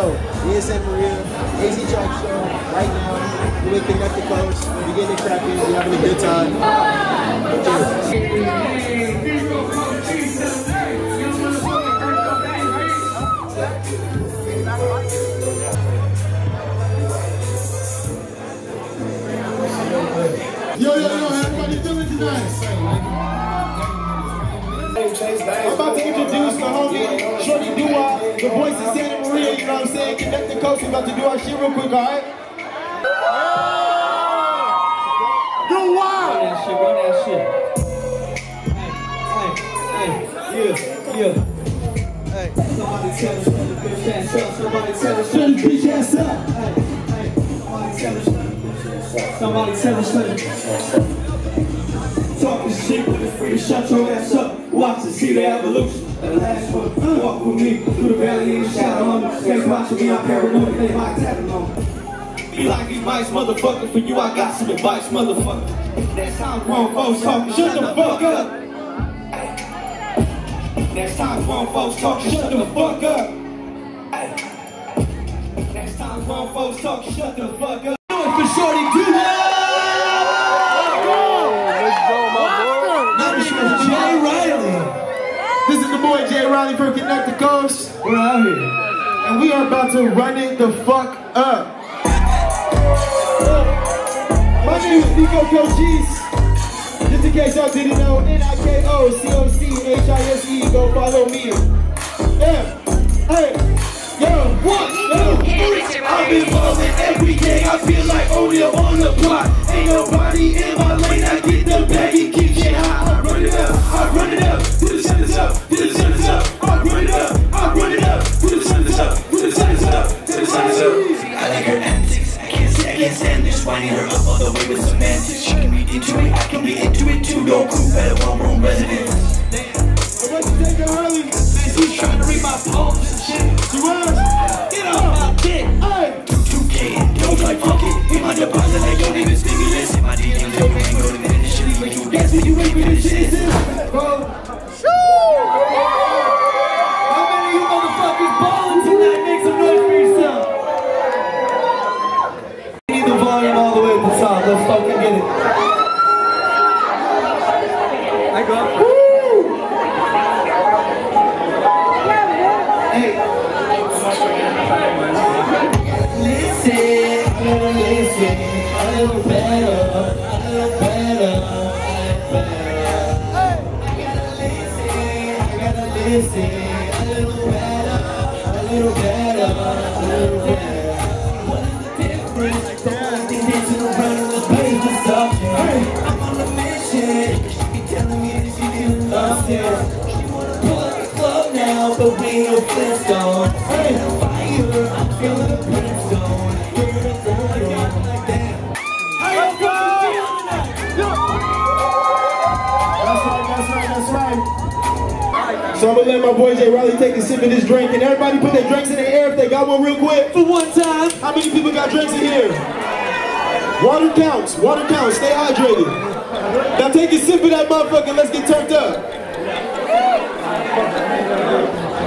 Me and Santa Maria, AZ Chike Show, right now. We're in Connect the Coast. We're getting cracking. We're having a good time. Yo, yo, yo, everybody doing tonight? I'm about to introduce the homie, Shorty Dua, the voice of Santa Maria, you know what I'm saying? Connect the coast, we about to do our shit real quick, alright? Dua! that shit, run that shit. Hey, hey, hey, yeah, yeah. Hey. Somebody tell us shut the bitch ass up. Somebody tell us shut the bitch ass up. Hey, hey, somebody tell us shut the bitch ass up. Somebody tell us shut the bitch ass up. Talking shit when it's free to shut your ass up. Watch and see the evolution. The last one, walk with me through the valley in the shadow. On Stay watching me, I'm paranoid. They might tap on me. Be like these mice, motherfucker. For you, I got some advice, motherfucker. Next time grown folks talk. shut the fuck up. Next time grown folks talk, shut the fuck up. Next time grown folks talking, shut the fuck up. Do it for Shorty Dula. This is Jay Reilly. This is the boy Jay Reilly from Connect the Coast. We're out here. And we are about to run it the fuck up. My name is Niko Cochise. Just in case y'all didn't know, N-I-K-O, C-O-C-H-I-S-E, go follow me. Yeah, hey, yo, two, three. I've been ballin' every day, I feel like O'Neal on the block. Ain't nobody in my lane, I get the baggy, keep shit hot. I run it up, I run it up, Winding her up all the way with semantics. She can be into it, I can be into it too. Don't crew at a one room residence. I want to take it early. She's trying to read my poems and shit. She was. Get off my dick. Hey, 2K and don't like fuck it. Hit my deposit like don't even stimulus. Hit my DMs and you ain't go to finish it. Like you dance when you ain't finish it. bro. Little listen, a little better, a little better, I gotta listen, I gotta listen, a little better, a little better, a little better. Right. So I'm gonna let my boy Jay Reilly take a sip of this drink, and everybody put their drinks in the air if they got one real quick. For one time. How many people got drinks in here? Water counts, water counts, stay hydrated. Now take a sip of that motherfucker, let's get turned up.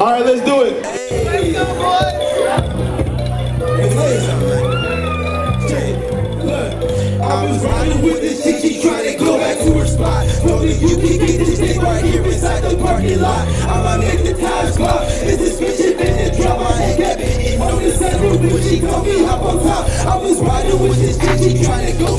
All right, let's do it. Let's go, boy! I was riding with this chick, she trying to go back to her spot. Told me you can get this thing right here the. I'ma make the tires pop. This is bitch been and drop my head got it on the sunroof when she told me hop on top. I was riding with this chick, she trying to go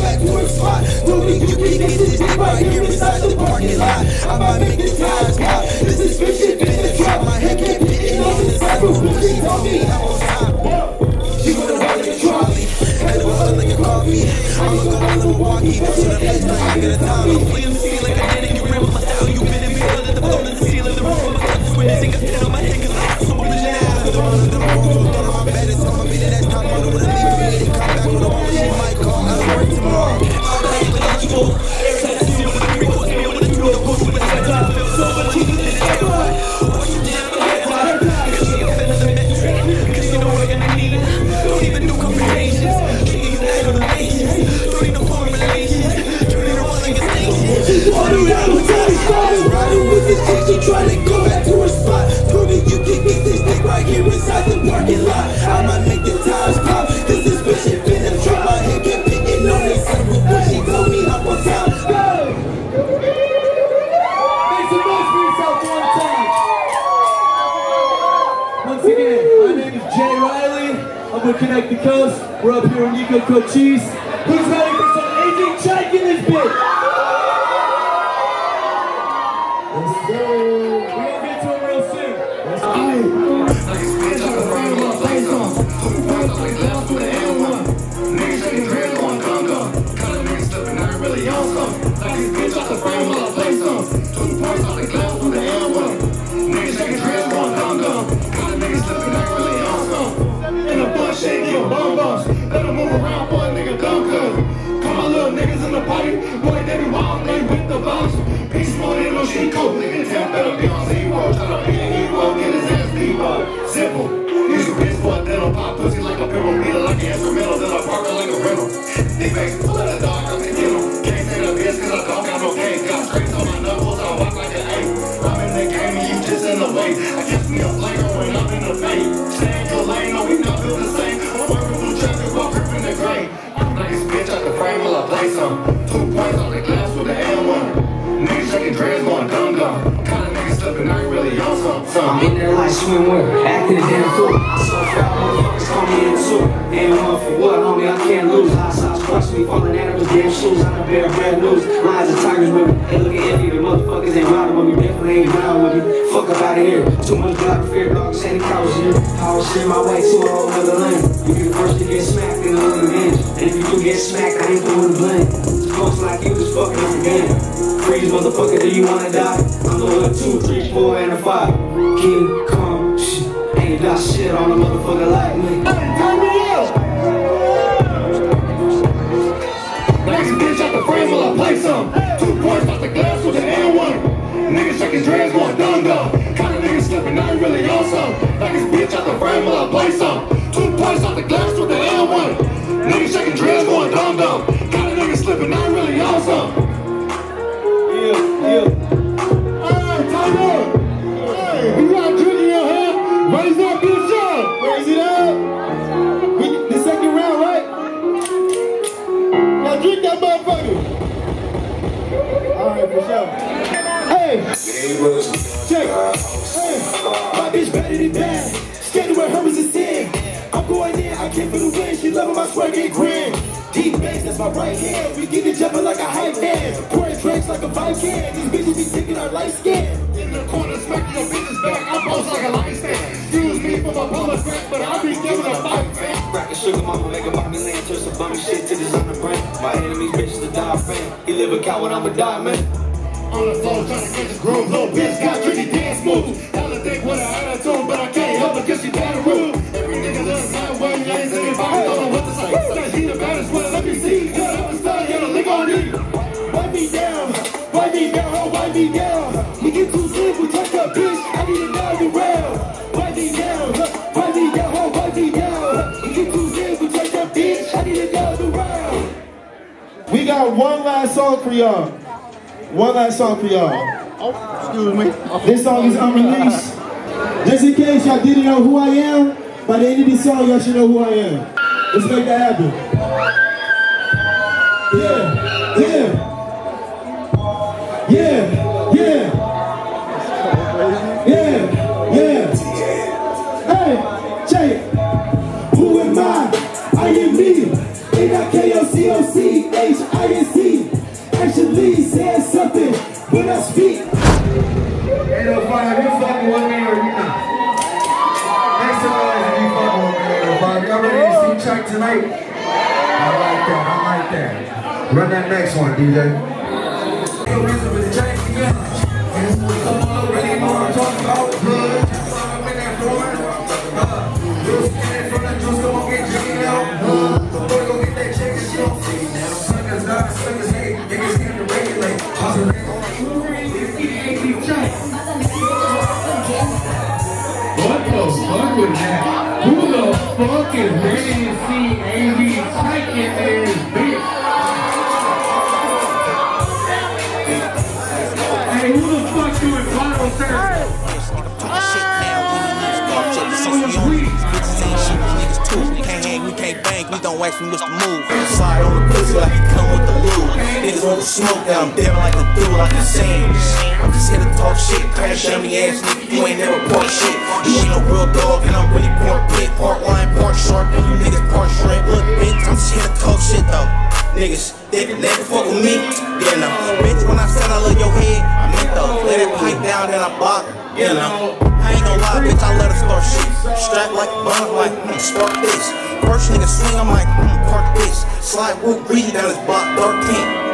for Connect the Coast. We're up here with Niko Cochise. Who's ready for some AZ Chike in this bitch? Let's go. We're get to him real soon. In I'm in there like swimwear, acting a damn fool. So foul, motherfuckers call me in two. And one for what, homie, me, falling out of his damn shoes. I'm a bear, bad news. Lions and tigers with me. They looking iffy, the motherfuckers ain't riding with me. Definitely ain't down with me. Fuck up out of here. Too much black fear, dogs, and cows here. Power shit my way to a whole other lane. You be the first to get smacked in the other games. And if you do get smacked, I ain't doing the blame. Folks like you just fucking up the game. Freeze, motherfucker, do you wanna die? I'm the one, two, three, four, and a five. King Kong, shit. Ain't got shit on a motherfucker like me. Play some. Two points off the glass with an N1. Niggas shaking dreads going dumb dumb. Kinda niggas slipping, I ain't really on some. Like this bitch out the frame while I play some. Two points off the glass with an N1. Niggas shaking dreads going dumb dumb. Kinda niggas slipping, I ain't really on some. Yeah, yeah. Hey, time up. Hey, you got a drink in your? Raise that bitch up. Raise it up. We, the second round, right? Now drink that motherfucker. For. Hey, check. Hey, my bitch better than bad. Standing where her is a sin. I'm going in, I came for the win. She loving my swag and grin. Deep bass, that's my right hand. We get it jumping like a hype man. Pouring drinks like a Viking. These bitches be taking our light skin. In the corner, smacking your bitches back. I post like a light stand. Excuse me for my public rap, but I be giving a fight, man. Rockin' sugar mama, make a mommy land, turn some bummy shit to designer brand. My enemies, bitches, the die fan. He live a coward, I'm a diamond. On the floor trying to catch his groove. Little bitch got tricky dance moves. Hella thick with an attitude, but I can't help it cause she bad rude. Every nigga loves my way, I ain't saying I don't know what to say. Said he the baddest one, let me see. Cut up and start, get a lick on it. Wipe me down, wipe me down, wipe me down. You get too slim, we touch that bitch, I need another round. Wipe. You I. We got one last song for y'all. One last song for y'all. Excuse me. This song is unreleased. Just in case y'all didn't know who I am, by the end of this song, y'all should know who I am. Let's make that happen. Yeah. Yeah, yeah. Yeah, Tonight? I like that. I like that. Run that next one, DJ. don't ask me what's the move. Slide on the pussy like he come with the loot. Niggas want the smoke, now I'm dabbing like a dude, like a same. I'm just here to talk shit, crash dummy ass nigga, you ain't never part shit. You ain't no real dog, and I'm really part pit, part lion, part shark, and you niggas part shrimp. Look, bitch, I'm just here to talk shit though. Niggas, they be never fuck with me, yeah, no. Bitch, when I said I love your head, I meant though. Lay that pipe down, then I block, yeah, no. I ain't gonna lie, bitch, I let her start shit. Strap like a bun, like, mm, spark this. First nigga swing, I'm like, hmm, park this. Slide whoop, greasy down his block, dark pink.